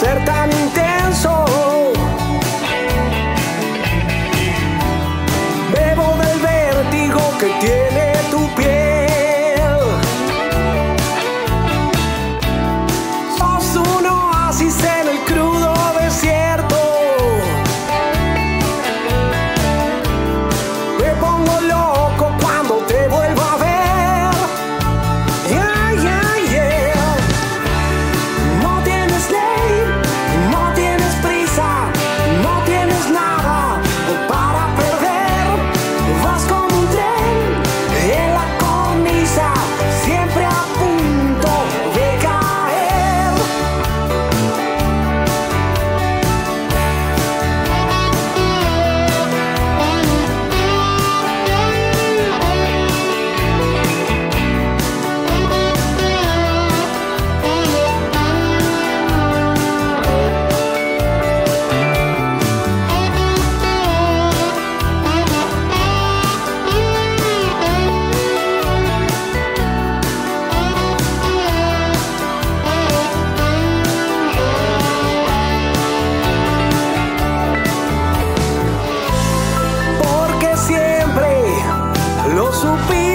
ser So be